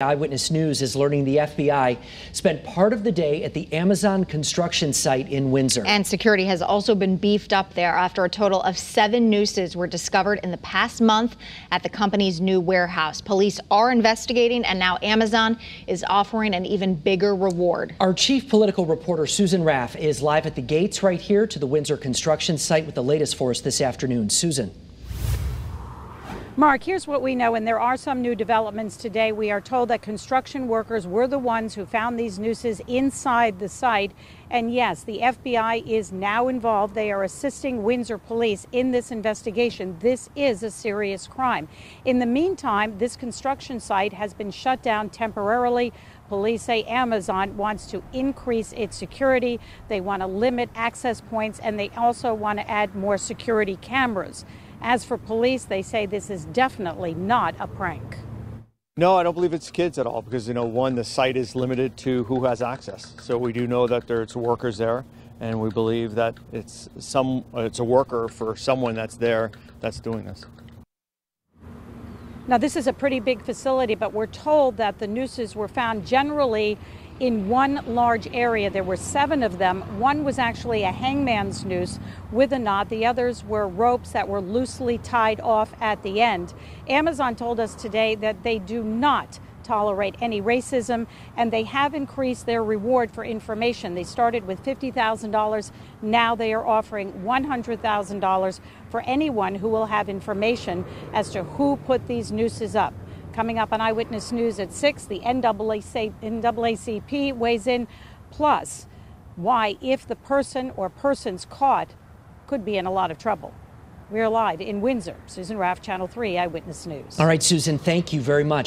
Eyewitness News is learning the FBI spent part of the day at the Amazon construction site in Windsor. And security has also been beefed up there after a total of seven nooses were discovered in the past month at the company's new warehouse. Police are investigating, and now Amazon is offering an even bigger reward. Our chief political reporter, Susan Raff, is live at the gates right here to the Windsor construction site with the latest for us this afternoon. Susan. Mark, here's what we know, and there are some new developments today. We are told that construction workers were the ones who found these nooses inside the site. And yes, the FBI is now involved. They are assisting Windsor police in this investigation. This is a serious crime. In the meantime, this construction site has been shut down temporarily. Police say Amazon wants to increase its security. They want to limit access points, and they also want to add more security cameras. As for police, they say this is definitely not a prank. No, I don't believe it's kids at all because, you know, one, the site is limited to who has access. So we do know that there's workers there, and we believe that it's some it's a worker for someone that's there that's doing this. Now, this is a pretty big facility, but we're told that the nooses were found generally in one large area. There were seven of them. One was actually a hangman's noose with a knot. The others were ropes that were loosely tied off at the end. Amazon told us today that they do not tolerate any racism, and they have increased their reward for information. They started with $50,000. Now they are offering $100,000 for anyone who will have information as to who put these nooses up. Coming up on Eyewitness News at 6, the NAACP weighs in, plus why, if the person or persons caught could be in a lot of trouble. We're live in Windsor. Susan Raff, Channel 3 Eyewitness News. All right, Susan, thank you very much.